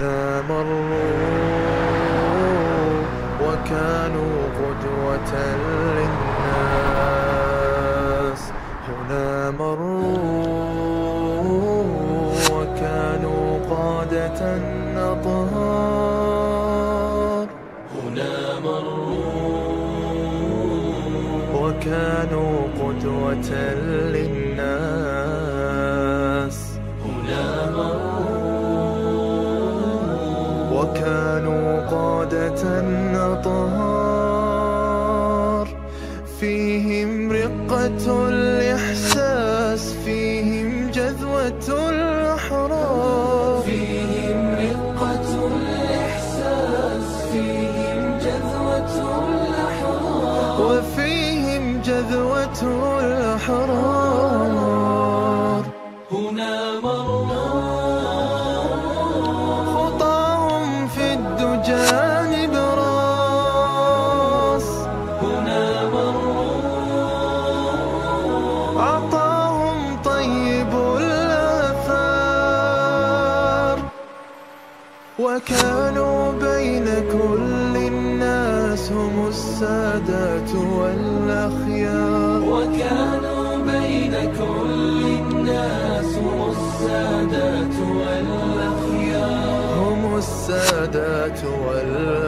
هنا مروا وكانوا قدوة للناس هنا مروا وكانوا قادة أطهار هنا مروا وكانوا قدوة للناس. أطهار فيهم رقة الإحساس فيهم جذوة الأحرار. فيهم رقة الإحساس فيهم جذوة الأحرار. وفيهم جذوة الأحرار. هنا مروا وكانوا بين كل الناس هم السادات والأخيار. وكانوا بين كل الناس هم السادات والأخيار. هم السادات والأخيار.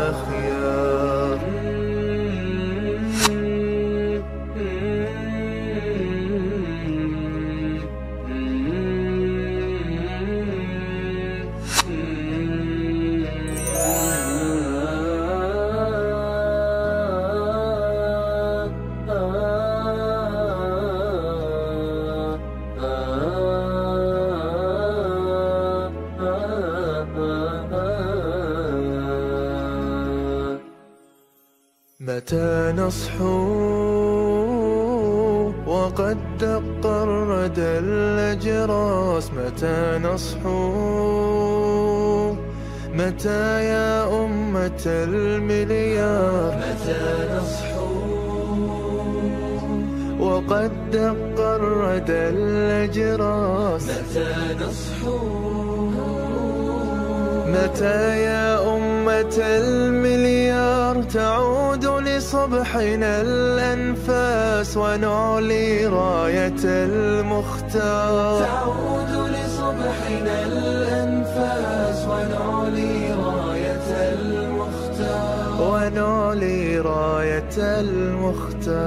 متى نصحو وقد دق الردى الأجراس؟ متى نصحو؟ متى يا أمة المليار؟ متى نصحو؟ وقد دق الردى الأجراس؟ متى نصحو؟ متى يا أمة المليار تعود لصبحنا الأنفاس ونعلي راية المختار. تعود لصبحنا الأنفاس ونعلي راية المختار. ونعلي راية المختار.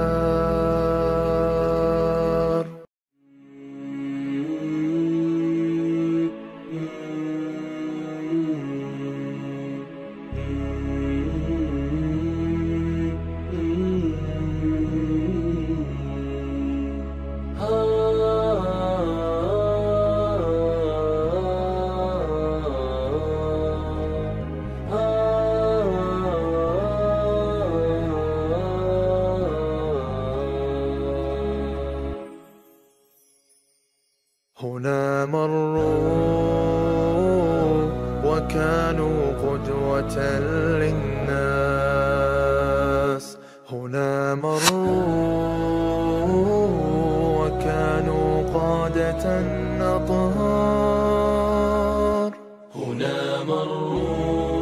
هنا مروا وكانوا قدوة للناس. هنا مروا وكانوا قادة أطهار هنا مروا